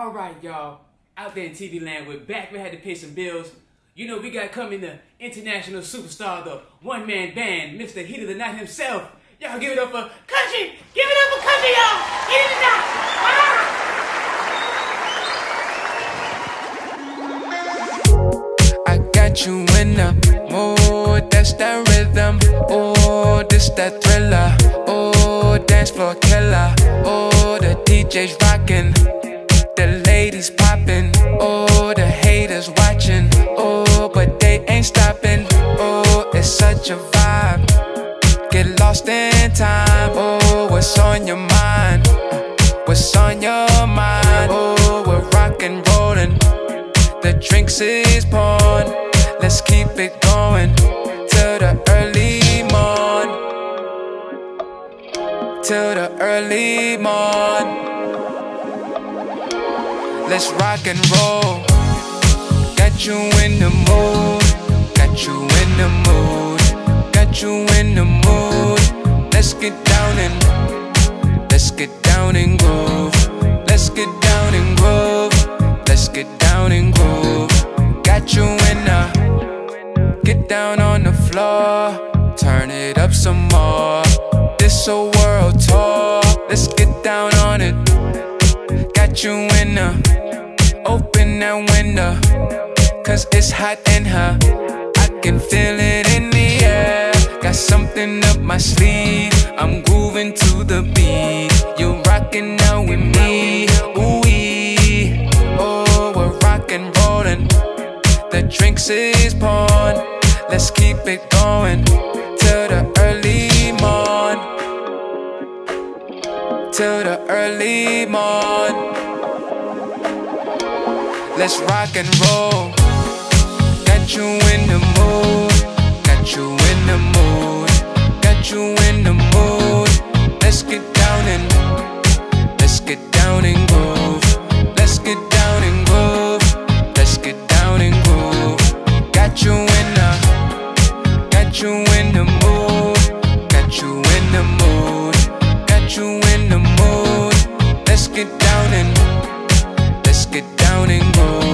All right, y'all. Out there in TV land, we're back. We had to pay some bills. You know, we got coming the international superstar, the one man band, Mr. Heat of the Night himself. Y'all give it up for Kuntry. Give it up for Kuntry, y'all. Heat of the Night. I got you in the mood, that's that rhythm. Oh, this that thriller. Oh, dance floor killer. Oh, the DJ's rocking the ladies popping, oh, the haters watching, oh, but they ain't stopping, oh, it's such a vibe. Get lost in time, oh, what's on your mind? What's on your mind? Oh, we're rock and rolling. The drinks is pouring, let's keep it going till the early morn. Till the early morn. Let's rock and roll. Got you in the mood. Got you in the mood. Got you in the mood. Let's get down and let's get down and groove. Let's get down and groove. Let's get down and groove. Got you in the get down on the floor. Turn it up some more. This a world tour. Let's get down on it. Got you in the that window, cause it's hot in her. I can feel it in the air. Got something up my sleeve. I'm grooving to the beat. You're rocking out with me. Ooh, -wee. oh, we're rocking, rolling. The drinks is pouring. Let's keep it going till the early morn. Till the early morn. Let's rock and roll. Got you in the mood. Got you in the mood. Got you in the mood. Let's get down and let's get down and groove. Let's get down and groove. Let's get down and groove. Got you in the, got you in the mood. Got you in the mood. Got you in the mood. Let's get down and drowning boy